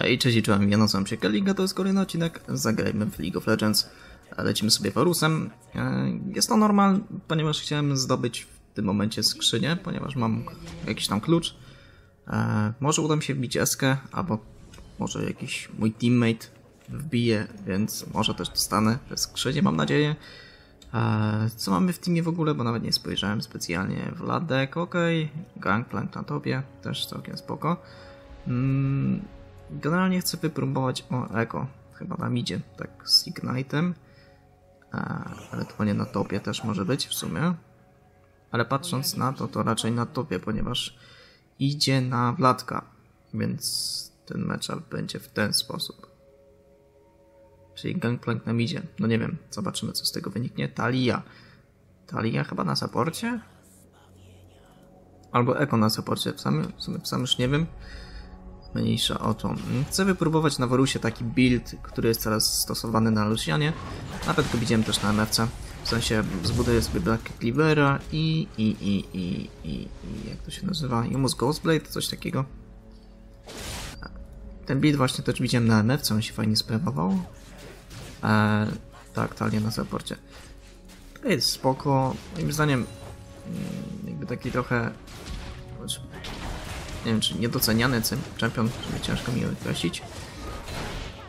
Hej, cześć, czołem, ja nazywam się Kalinga, to jest kolejny odcinek Zagrajmy w League of Legends. Lecimy sobie Varusem. E, Jest to normal, ponieważ chciałem zdobyć w tym momencie skrzynię, ponieważ mam jakiś tam klucz. E, Może uda mi się wbić eskę, albo może jakiś mój teammate wbije, więc może też dostanę te skrzynie, mam nadzieję. E, Co mamy w teamie w ogóle, bo nawet nie spojrzałem specjalnie. Wladek, ok, Gangplank na tobie, też całkiem spoko. Generalnie chcę wypróbować o Eko, chyba nam idzie, tak z Ignite'em. E, Ewentualnie na topie też może być w sumie. Ale patrząc na to, to raczej na topie, ponieważ idzie na Wladka, więc ten matchup będzie w ten sposób. Czyli Gangplank nam idzie. No nie wiem, zobaczymy co z tego wyniknie. Talia. Talia chyba na saporcie? Albo Eko na saporcie, w samym, w sumie sam już nie wiem. Mniejsza o to. Chcę wypróbować na Warusie taki build, który jest teraz stosowany na Lucianie. Nawet go widziałem też na MFC. W sensie zbuduję sobie Black Cleavera i, i, i, i, i, i jak to się nazywa? Jumus Ghostblade, coś takiego. Ten build właśnie też widziałem na MFC, on się fajnie sprawował. Eee, tak, talia na supporcie. To jest spoko. Moim zdaniem mm, jakby taki trochę nie wiem, czy niedoceniany champion, żeby ciężko mi określić.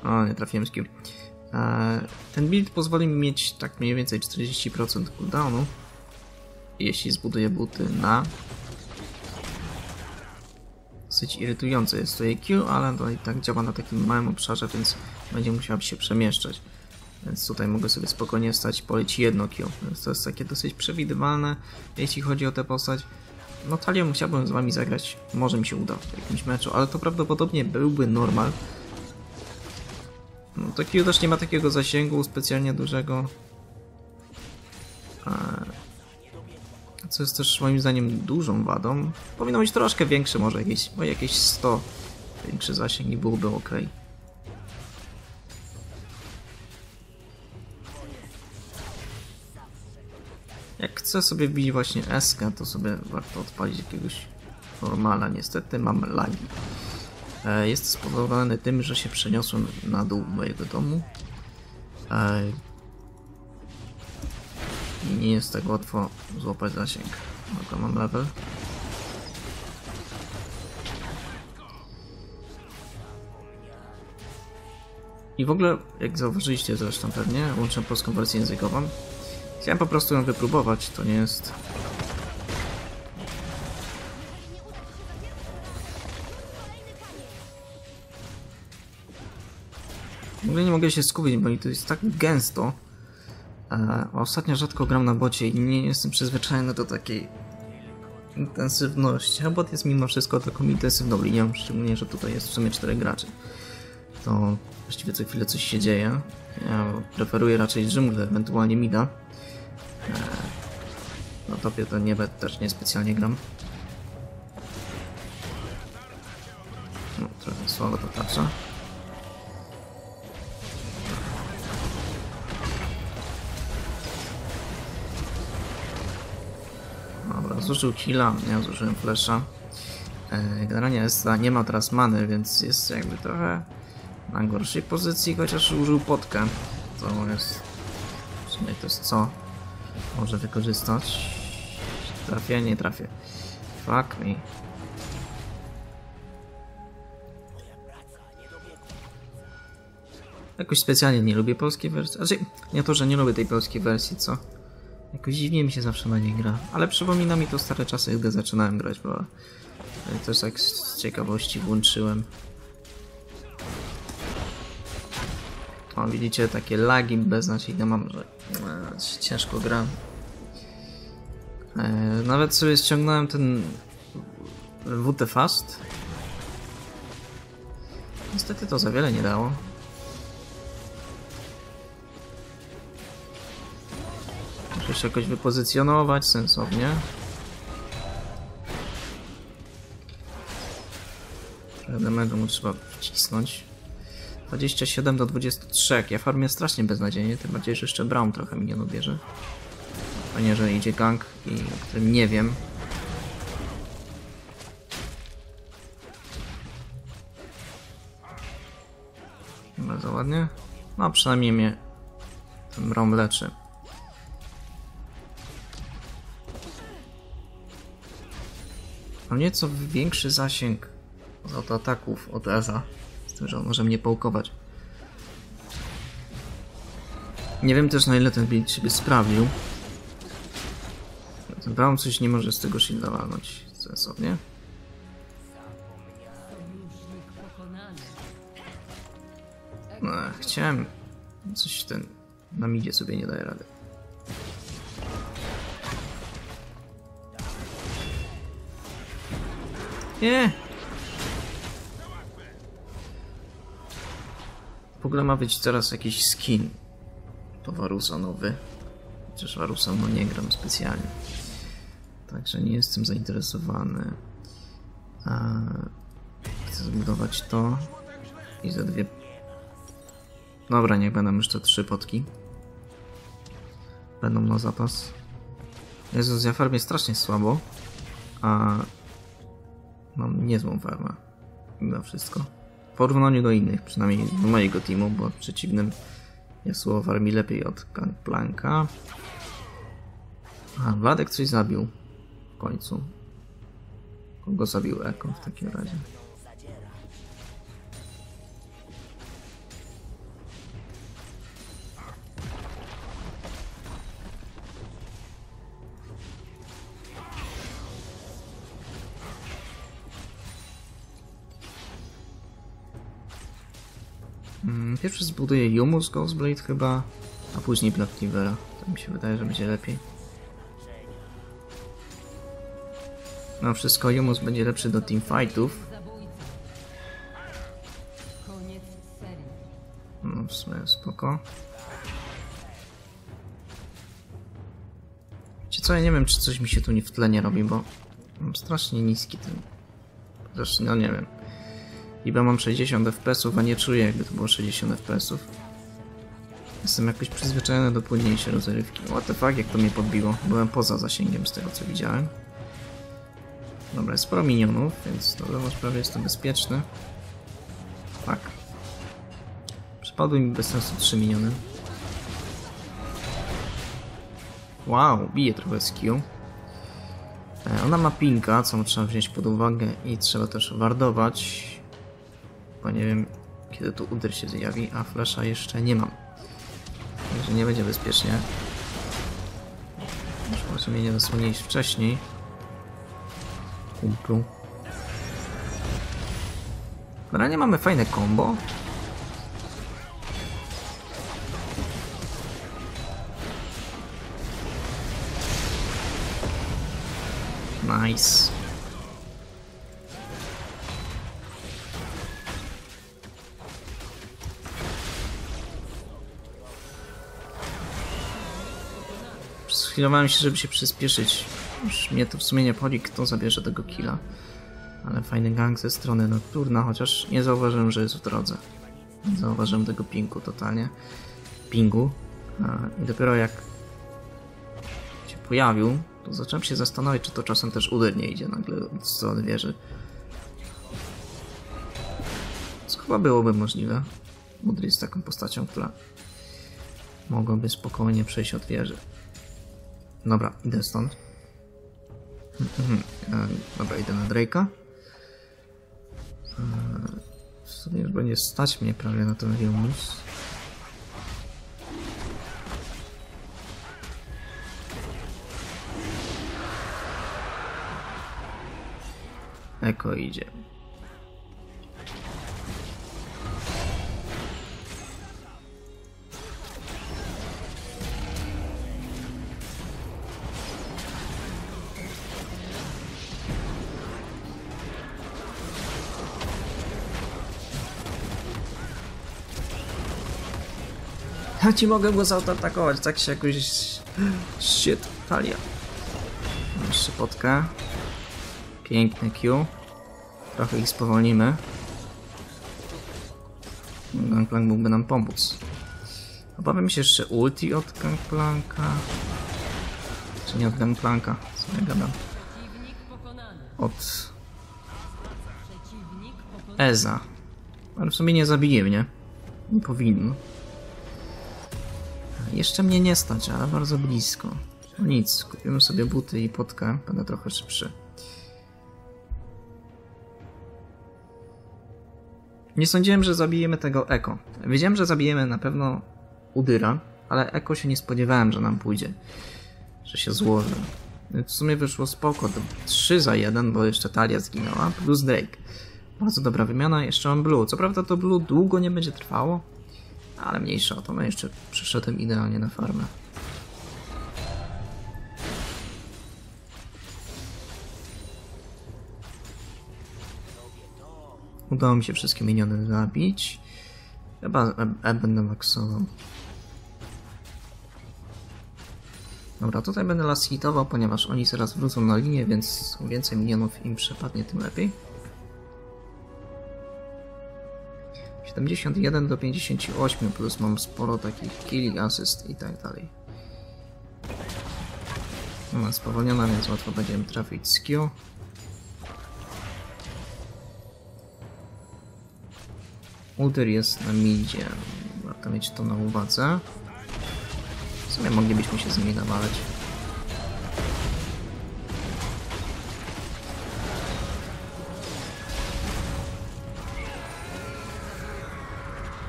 O, nie trafiłem z Q. Eee, ten build pozwoli mi mieć tak mniej więcej 40% cooldownu, jeśli zbuduję buty na... Dosyć irytujące jest to EQ, ale to i tak działa na takim małym obszarze, więc będzie musiał się przemieszczać. Więc tutaj mogę sobie spokojnie stać i poleć jedno kill. Więc to jest takie dosyć przewidywalne, jeśli chodzi o tę postać. No Talią chciałbym z wami zagrać, może mi się uda w jakimś meczu, ale to prawdopodobnie byłby normal. No, to Q też nie ma takiego zasięgu specjalnie dużego. Co jest też moim zdaniem dużą wadą. Powinno być troszkę większy, może jakieś, o jakieś 100 większy zasięg i byłoby ok. Jak chcę sobie wbić właśnie SK, to sobie warto odpalić jakiegoś normala. Niestety mam lagi. E, Jest spowodowane tym, że się przeniosłem na dół mojego domu. E, I nie jest tak łatwo złapać zasięg. Dobra, mam level. I w ogóle, jak zauważyliście zresztą pewnie, łączę polską wersję językową. Chciałem po prostu ją wypróbować, to nie jest... W ogóle nie mogę się skupić, bo to jest tak gęsto. E, ostatnio rzadko gram na bocie i nie jestem przyzwyczajony do takiej intensywności. A bot jest mimo wszystko taką intensywną linią, szczególnie, że tutaj jest w sumie 4 graczy. To właściwie co chwilę coś się dzieje. Ja preferuję raczej dżunglę, ewentualnie mida. Topie to nie też nie specjalnie gram. No, trochę słabo to tarcza. Dobra, zużył killa, ja zużyłem flesza. Generalnie Esta nie ma teraz many, więc jest jakby trochę na gorszej pozycji, chociaż użył potkę. To jest... W sumie to jest co? Może wykorzystać. Trafię, nie trafię. Fuck me. Jakoś specjalnie nie lubię polskiej wersji. Znaczy, nie to, że nie lubię tej polskiej wersji, co? Jakoś dziwnie mi się zawsze na niej gra. Ale przypomina mi to stare czasy, gdy zaczynałem grać, bo też tak z ciekawości włączyłem. O, widzicie, takie lagi beznadziejne mam, że ciężko gram. E, nawet sobie ściągnąłem ten WT Fast. Niestety to za wiele nie dało. Muszę się jakoś wypozycjonować sensownie. Mu trzeba wcisnąć. 27 do 23. Ja farmię strasznie beznadziejnie, tym bardziej, że jeszcze Brown trochę minionów bierze. Fajnie, że idzie gang, i, o którym nie wiem. Bardzo ładnie. No, przynajmniej mnie ten rom leczy. Mam nieco większy zasięg od ataków od Eza. Z tym, że on może mnie połkować. Nie wiem też na ile ten build siebie sprawił. Ten Braum coś nie może z tego shielda sensownie. No, chciałem coś ten na midzie sobie nie daje rady. Nie! W ogóle ma być teraz jakiś skin to Warusa nowy. Chociaż Warusa no nie gram specjalnie. Także nie jestem zainteresowany. A chcę zbudować to i za dwie. Dobra, niech będą te trzy potki. Będą na zapas. Jezus, ja farmię strasznie słabo. A mam niezłą farmę. Mimo wszystko. W porównaniu do innych, przynajmniej do mojego teamu, bo przeciwnym Yasuo farmi lepiej od Gangplanka. A, Wladek coś zabił. W końcu. Kogo zabił Eko w takim razie? Mm, Pierwszy zbuduję Yumus Ghostblade chyba, a później Black Cleavera. To mi się wydaje, że będzie lepiej. No wszystko, Yumus będzie lepszy do teamfightów. No w sumie spoko. Wiecie co, ja nie wiem czy coś mi się tu nie w tle nie robi, bo mam strasznie niski ten... Zresztą, no nie wiem. Niby mam 60 fps, a nie czuję jakby to było 60 fps. Jestem jakoś przyzwyczajony do płynniejszej rozrywki. What the fuck, jak to mnie podbiło. Byłem poza zasięgiem z tego co widziałem. Dobra, jest sporo minionów, więc to lewo prawie jest to bezpieczne. Tak. Przypadły mi bez sensu 3 miniony. Wow, bije trochę skill. E, Ona ma pinka, co trzeba wziąć pod uwagę i trzeba też wardować. Bo nie wiem, kiedy tu uder się zjawi, a flasha jeszcze nie mam. Także nie będzie bezpiecznie. Może mnie nie zasłonić wcześniej. Kumplu. Generalnie mamy fajne combo. Nice. Schwilowałem się, żeby się przyspieszyć. Już mnie to w sumie nie obchodzi, kto zabierze tego killa. Ale fajny gang ze strony Nocturna, chociaż nie zauważyłem, że jest w drodze. Nie zauważyłem tego pingu totalnie. Pingu. I dopiero jak się pojawił, to zacząłem się zastanawiać, czy to czasem też uder nie idzie nagle od strony wieży. Co chyba byłoby możliwe. Udry jest taką postacią, która mogłaby spokojnie przejść od wieży. Dobra, idę stąd. Mhm, e, Dobra, idę na Drake'a. E, W sumie już będzie stać mnie prawie na ten Riumus. Eko idzie. Ci mogę go zaatakować, tak się jakoś... Shit, talia. Jeszcze potkę. Piękny Q. Trochę ich spowolnimy. Gangplank mógłby nam pomóc. Obawiam się jeszcze ulti od Gangplanka. Czy nie od Gangplanka? Co ja gadam? Od. Eza. Ale w sumie nie zabije mnie. Nie powinno. Jeszcze mnie nie stać, ale bardzo blisko. No nic, kupimy sobie buty i potkę, będę trochę szybszy. Nie sądziłem, że zabijemy tego Eko. Wiedziałem, że zabijemy na pewno Udyra, ale Eko się nie spodziewałem, że nam pójdzie. Że się złoży. W sumie wyszło spoko. 3 za 1, bo jeszcze Talia zginęła, plus Drake. Bardzo dobra wymiana, jeszcze mam Blue. Co prawda to Blue długo nie będzie trwało, ale mniejsza o to. No jeszcze przyszedłem idealnie na farmę. Udało mi się wszystkie miniony zabić. Chyba e, e będę maksował. Dobra, tutaj będę las hitował, ponieważ oni zaraz wrócą na linię, więc więcej minionów im przepadnie, tym lepiej. 71 do 58, plus mam sporo takich killing assist i tak dalej. Ona spowolniona, więc łatwo będziemy trafić z Q. Ulter jest na midzie, warto mieć to na uwadze. W sumie moglibyśmy się z nimi nawalać.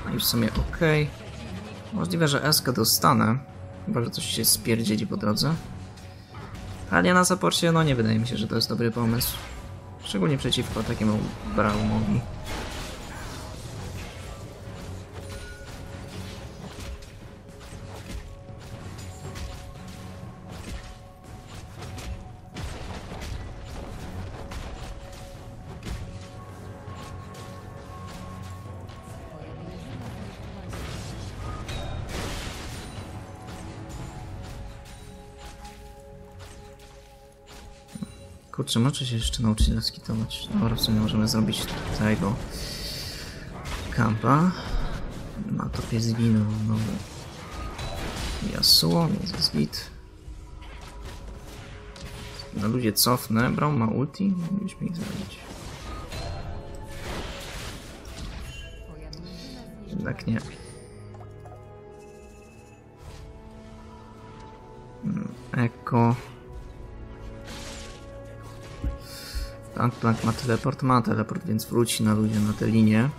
No i w sumie ok. Możliwe, że SK dostanę. Chyba, że coś się spierdzieli po drodze. Ale na zaporcie, no nie wydaje mi się, że to jest dobry pomysł. Szczególnie przeciwko takiemu Braumowi. Kurczę, może się jeszcze nauczyć naskitować. Dobra, w sumie możemy zrobić tego kampa. Na topie zginął znowu Yasuo, więc jest git. Na ludzie cofnę. Braum ma ulti, mogliśmy ich zabić. Jednak nie. Hmm, Eko. Gangplank ma teleport? Ma teleport, więc wróci na ludzie na tę linię.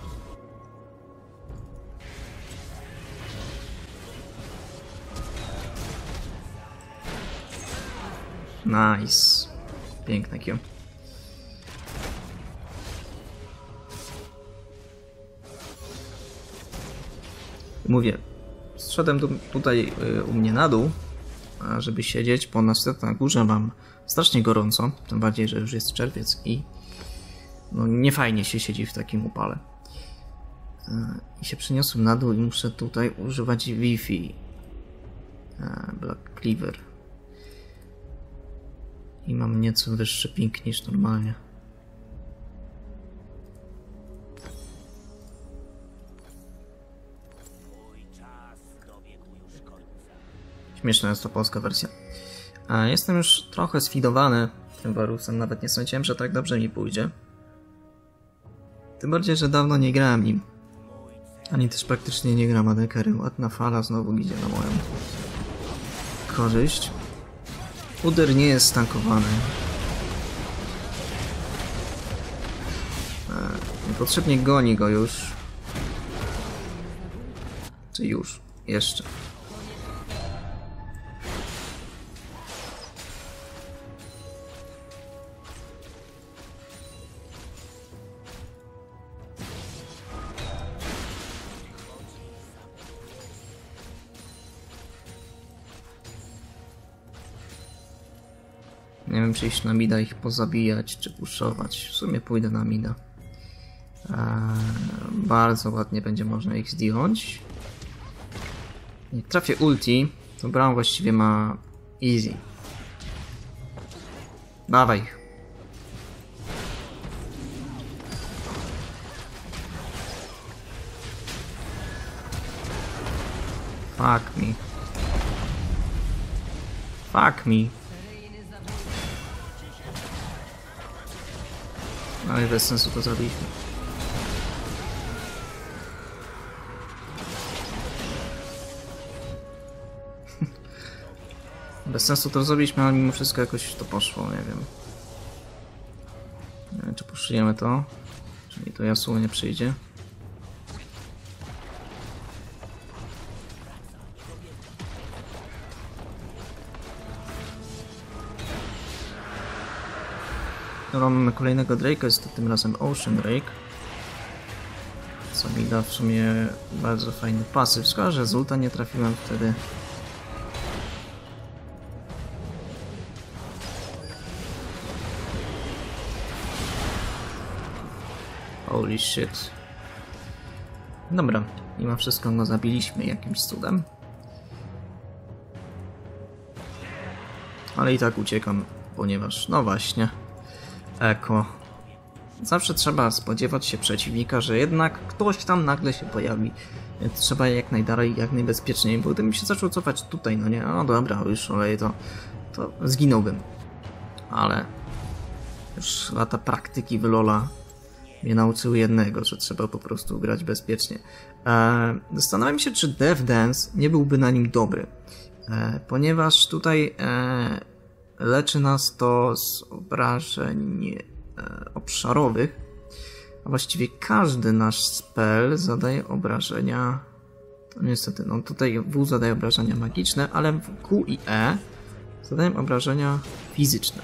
Nice. Piękne Q. Mówię, zszedłem tu, tutaj y, u mnie na dół, żeby siedzieć, bo na górze mam strasznie gorąco, tym bardziej, że już jest czerwiec i no nie fajnie się siedzi w takim upale. E, I się przeniosłem na dół i muszę tutaj używać Wi-Fi. E, Black Cleaver. I mam nieco wyższy ping niż normalnie. Śmieszna jest to polska wersja. Jestem już trochę sfidowany tym Varusem, nawet nie sądziłem, że tak dobrze mi pójdzie. Tym bardziej, że dawno nie grałem nim. Ani też praktycznie nie gram Adekery. Ładna fala znowu idzie na moją korzyść. Uder nie jest stankowany. E, niepotrzebnie goni go już. Czy już? Jeszcze. Nie wiem, czy iść na mida ich pozabijać, czy puszować. W sumie pójdę na mida. Eee, bardzo ładnie będzie można ich zdjąć. Jak trafię ulti, to Brown właściwie ma easy. Dawaj. Fuck me. Fuck me. Ale bez sensu to zrobiliśmy. Bez sensu to zrobiliśmy, ale mimo wszystko jakoś to poszło, nie wiem. Nie wiem czy poszyjemy to. Czyli to Yasuo nie przyjdzie. Dobra, mamy kolejnego Drake'a, jest to tym razem Ocean Drake. Co mi da w sumie bardzo fajny pasyw. Szkoda, że z ulta nie trafiłem wtedy. Holy shit. Dobra, mimo wszystko go zabiliśmy jakimś cudem. Ale i tak uciekam, ponieważ, no właśnie, Eko. Zawsze trzeba spodziewać się przeciwnika, że jednak ktoś tam nagle się pojawi. Trzeba jak najdalej, jak najbezpieczniej, bo gdybym się zaczął cofać tutaj, no nie, no dobra, już oleję to, to zginąłbym. Ale już lata praktyki w Lola mnie nauczyły jednego, że trzeba po prostu grać bezpiecznie. E, zastanawiam się, czy Death Dance nie byłby na nim dobry, e, ponieważ tutaj e, leczy nas to z obrażeń e, obszarowych, a właściwie każdy nasz spell zadaje obrażenia. Niestety, no tutaj W zadaje obrażenia magiczne, ale Q i E zadają obrażenia fizyczne.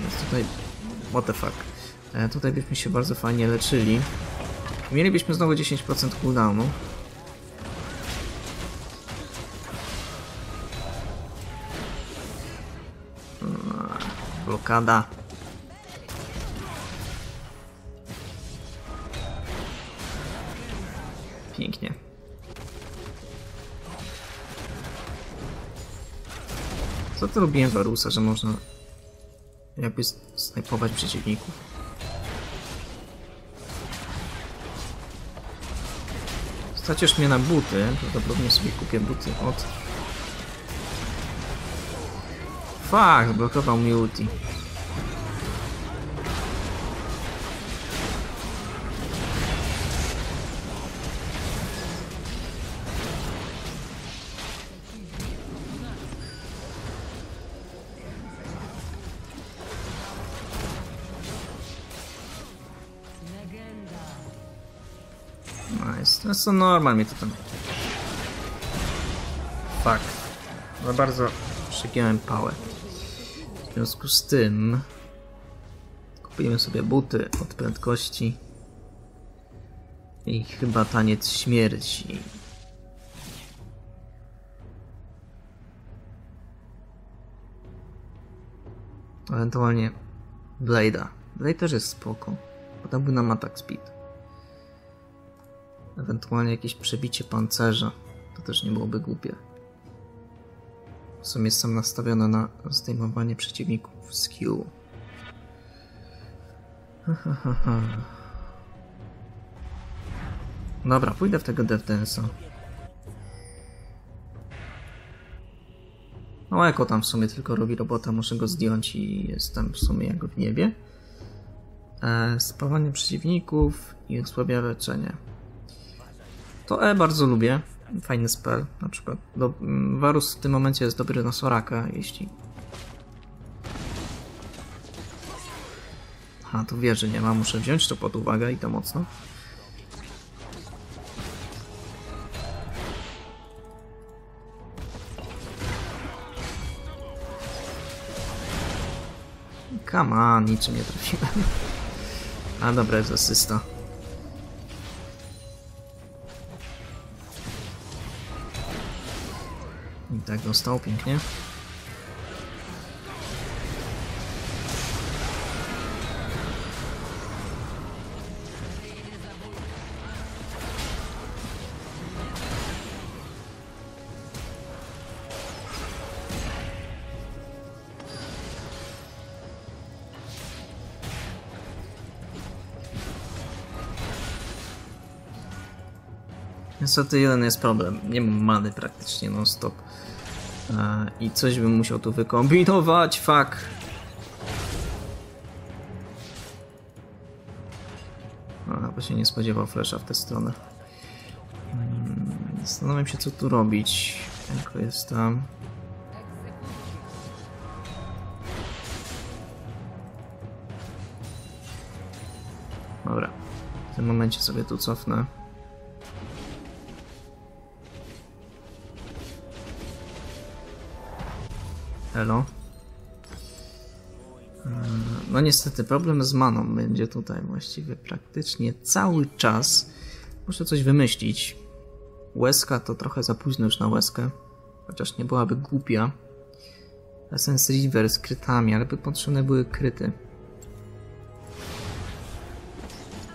Więc tutaj, what the fuck. E, tutaj byśmy się bardzo fajnie leczyli. Mielibyśmy znowu 10% cooldownu. Blokada. Pięknie. Co to robiłem Warusa, że można jakby snajpować przeciwników? Stracisz mnie na buty, prawdopodobnie sobie kupię buty od... Fuck, zblokował mi ulti. Jest to normal mnie to tam... Fuck. Za bardzo przegiąłem pałę. W związku z tym... Kupujemy sobie buty od prędkości. I chyba taniec śmierci. Ewentualnie Blade'a. Blade też jest spoko. Podałby nam attack speed. Ewentualnie jakieś przebicie pancerza. To też nie byłoby głupie. W sumie jestem nastawiony na zdejmowanie przeciwników z Q. Dobra, pójdę w tego Death Dance'a. No Eko tam w sumie tylko robi robota, muszę go zdjąć i jestem w sumie jak w niebie. E, spawanie przeciwników i osłabia leczenie. To E bardzo lubię. Fajny spell, na przykład. Do, mm, Varus w tym momencie jest dobry na Soraka, jeśli... A, tu wieży nie ma, muszę wziąć to pod uwagę i to mocno. Come on, niczym nie trafiłem. A dobra, jest asysta. Tak dostał pięknie. Niestety jeden jest problem. Nie mam many praktycznie non stop. E, E, I coś bym musiał tu wykombinować, fuck. No, A, bo się nie spodziewał flesza w tę stronę. Hmm, zastanawiam się, co tu robić. Tylko jest tam. Dobra. W tym momencie sobie tu cofnę. Elo. No niestety problem z maną będzie tutaj właściwie praktycznie cały czas. Muszę coś wymyślić. Łezka to trochę za późno już na łezkę. Chociaż nie byłaby głupia. Essence River z krytami, ale by potrzebne były kryty.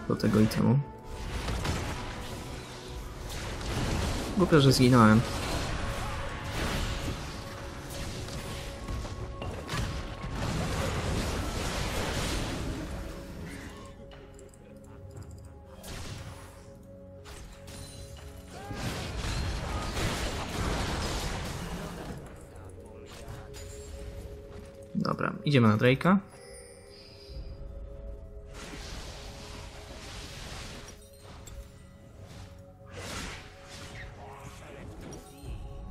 Do tego i temu. Głupio, że zginąłem. Idziemy na Drake'a.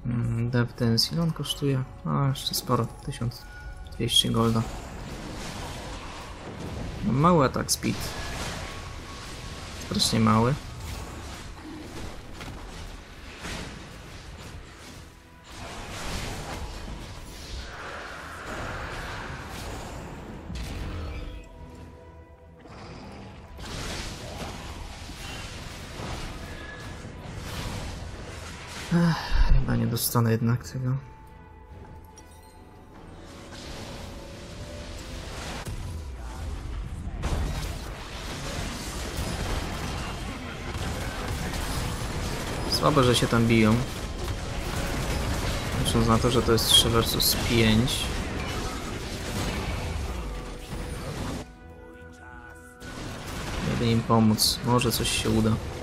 Mm, Dev Dance, ile on kosztuje? A, jeszcze sporo, 1200 golda. Mały attack speed. Strasznie mały. Dostanę jednak tego. Słabo, że się tam biją. Licząc na to, że to jest 3 versus 5. Żeby im pomóc. Może coś się uda.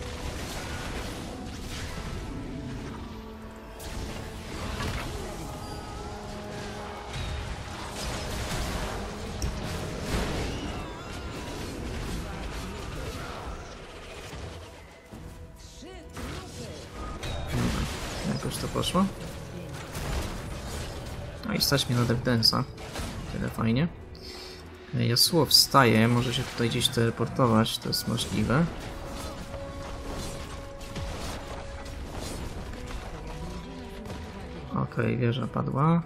Stać mnie na Devdensa. Tyle fajnie. Yasuo wstaje, może się tutaj gdzieś teleportować, to jest możliwe. Okej, wieża padła.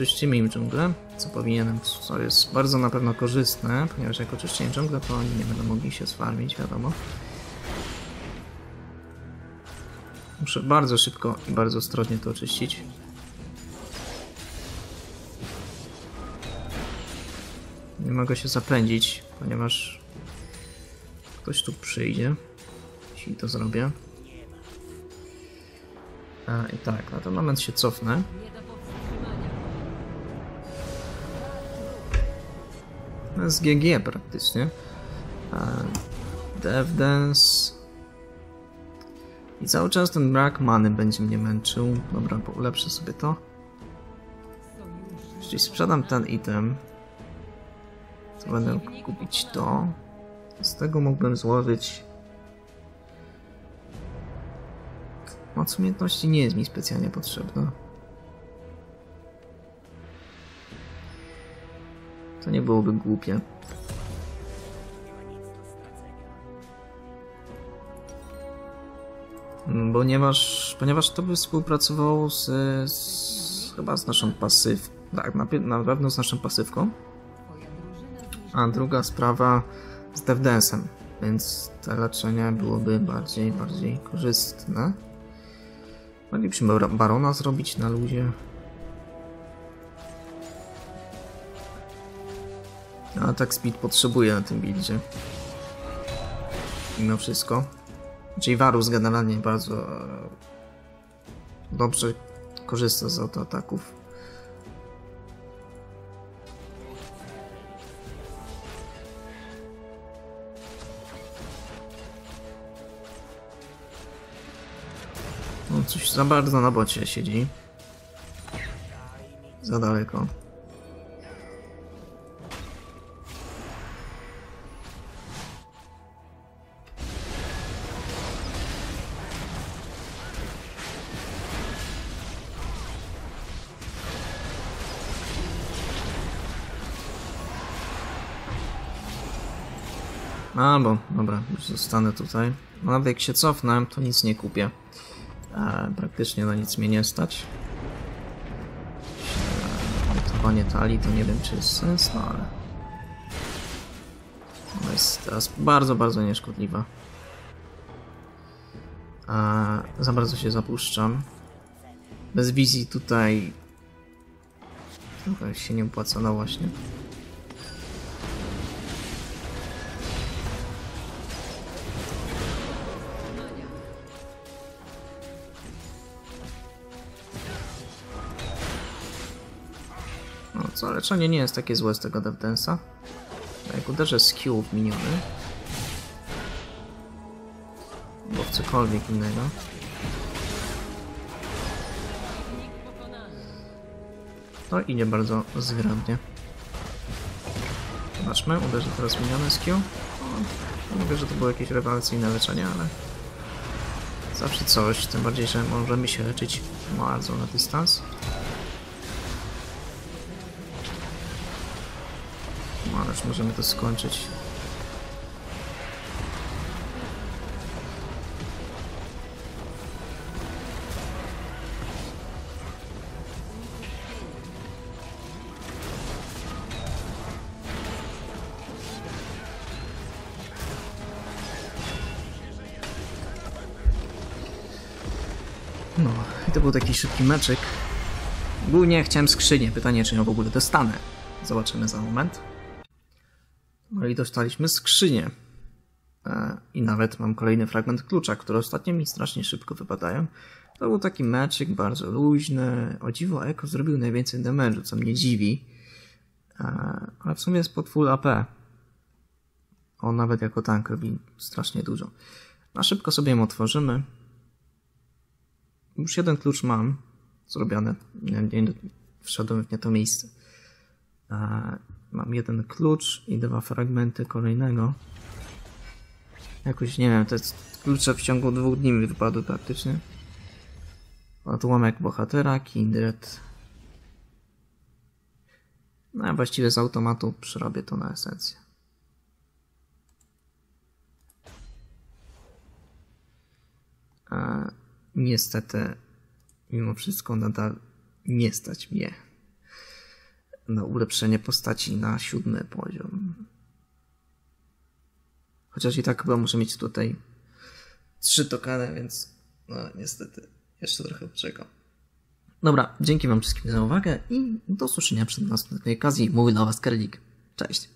Oczyścimy im dżunglę, co powinienem, co jest bardzo na pewno korzystne, ponieważ jak oczyściłem dżunglę, to oni nie będą mogli się sfarmić, wiadomo. Muszę bardzo szybko i bardzo ostrożnie to oczyścić. Nie mogę się zapędzić, ponieważ ktoś tu przyjdzie, jeśli to zrobię. A, I tak, na ten moment się cofnę. Jest GG praktycznie. Dev Dance. I cały czas ten brak many będzie mnie męczył. Dobra, ulepszę sobie to. Jeśli sprzedam ten item, to będę kupić to. Z tego mógłbym złożyć. Moc umiejętności nie jest mi specjalnie potrzebna. To nie byłoby głupie. Ponieważ, ponieważ to by współpracowało z, z chyba z naszą pasywką. Tak, na, na pewno z naszą pasywką. A druga sprawa z DevDensem, więc te leczenie byłoby bardziej, bardziej korzystne. Moglibyśmy bar- barona zrobić na luzie. A tak speed potrzebuje na tym buildzie. Mimo wszystko. Czyli Varus generalnie bardzo e, dobrze korzysta z autoataków. No coś za bardzo na bocie siedzi. Za daleko. Dobra, już zostanę tutaj. No nawet jak się cofnę, to nic nie kupię. E, praktycznie na nic mnie nie stać. E, Montowanie talii to nie wiem czy jest sens, no ale... Ona jest teraz bardzo, bardzo nieszkodliwa. A za bardzo się zapuszczam. Bez wizji tutaj trochę się nie opłacało właśnie. Leczenie nie jest takie złe z tego DevDensa. Jak uderzę z w miniony, albo w cokolwiek innego, to idzie bardzo zgrabnie. Zobaczmy, uderzę teraz miniony z Q. O, mówię, że to było jakieś rewelacyjne leczenie, ale zawsze coś, tym bardziej, że możemy się leczyć bardzo na dystans. Ale już możemy to skończyć. No, to był taki szybki meczek. Głównie chciałem skrzynię. Pytanie, czy ją w ogóle dostanę. Zobaczymy za moment. No i dostaliśmy skrzynię. E, I nawet mam kolejny fragment klucza, które ostatnio mi strasznie szybko wypadają. To był taki meczyk bardzo luźny. O dziwo, Eko zrobił najwięcej damage'u, co mnie dziwi. E, ale w sumie jest pod full AP. On nawet jako tank robi strasznie dużo. Na szybko sobie ją otworzymy. Już jeden klucz mam zrobiony. Nie, nie, wszedłem w nie to miejsce. Mam jeden klucz i dwa fragmenty kolejnego. Jakoś nie wiem, te klucze w ciągu dwóch dni mi wypadły praktycznie. Odłamek bohatera, Kindred. No a właściwie z automatu przerobię to na esencję. A niestety, mimo wszystko nadal nie stać mnie na ulepszenie postaci na siódmy poziom. Chociaż i tak chyba muszę mieć tutaj trzy tokany, więc no niestety jeszcze trochę poczekam. Dobra, dzięki wam wszystkim za uwagę i do usłyszenia przy następnej okazji. Mówi dla was Kerlik. Cześć.